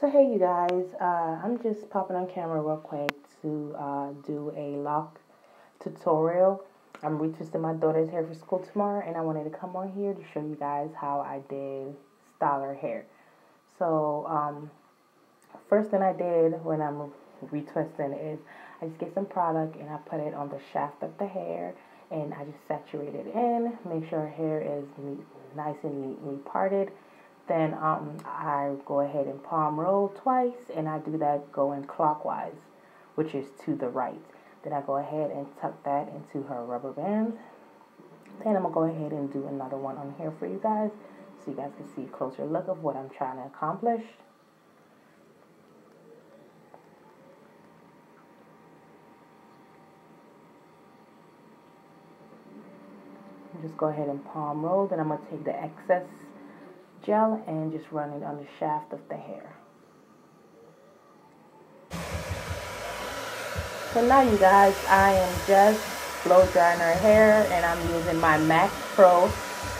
So hey you guys, uh, I'm just popping on camera real quick to uh, do a loc tutorial. I'm retwisting my daughter's hair for school tomorrow and I wanted to come on here to show you guys how I did style her hair. So um, first thing I did when I'm retwisting is I just get some product and I put it on the shaft of the hair and I just saturate it in, make sure her hair is neat, nice and neatly parted then um, I go ahead and palm roll twice, and I do that going clockwise, which is to the right. Then I go ahead and tuck that into her rubber band. Then I'm going to go ahead and do another one on here for you guys, so you guys can see a closer look of what I'm trying to accomplish. just go ahead and palm roll. Then I'm going to take the excess gel and just run it on the shaft of the hair. So now you guys, I am just blow drying her hair and I'm using my MAC Pro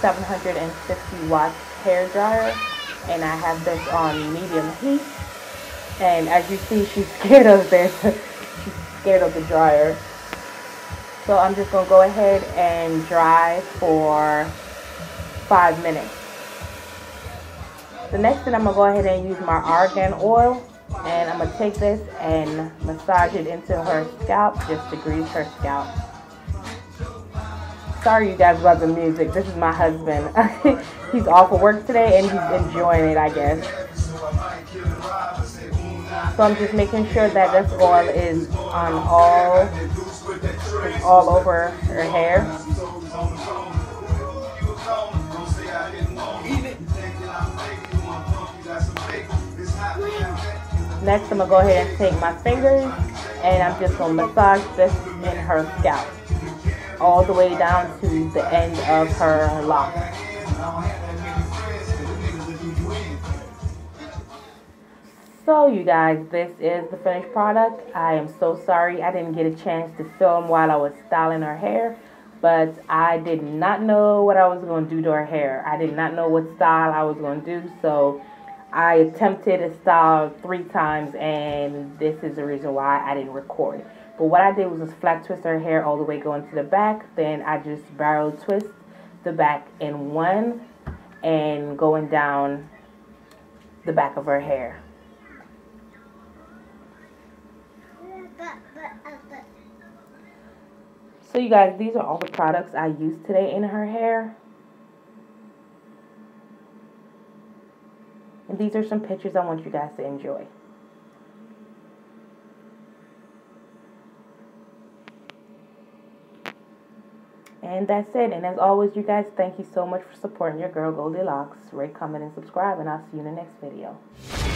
750 watt hair dryer. And I have this on medium heat. And as you see she's scared of this she's scared of the dryer. So I'm just gonna go ahead and dry for five minutes the next thing I'm going to go ahead and use my argan oil. And I'm going to take this and massage it into her scalp just to grease her scalp. Sorry you guys about the music. This is my husband. he's off of work today and he's enjoying it, I guess. So I'm just making sure that this oil is on all, all over her hair. Next, I'm going to go ahead and take my fingers and I'm just going to massage this in her scalp all the way down to the end of her loc. So you guys, this is the finished product. I am so sorry I didn't get a chance to film while I was styling her hair, but I did not know what I was going to do to her hair. I did not know what style I was going to do, so I attempted a style three times, and this is the reason why I didn't record. But what I did was just flat twist her hair all the way going to the back. Then I just barrel twist the back in one and going down the back of her hair. So you guys, these are all the products I used today in her hair. These are some pictures I want you guys to enjoy. And that's it. And as always, you guys, thank you so much for supporting your girl Goldilocks. Rate, comment, and subscribe. And I'll see you in the next video.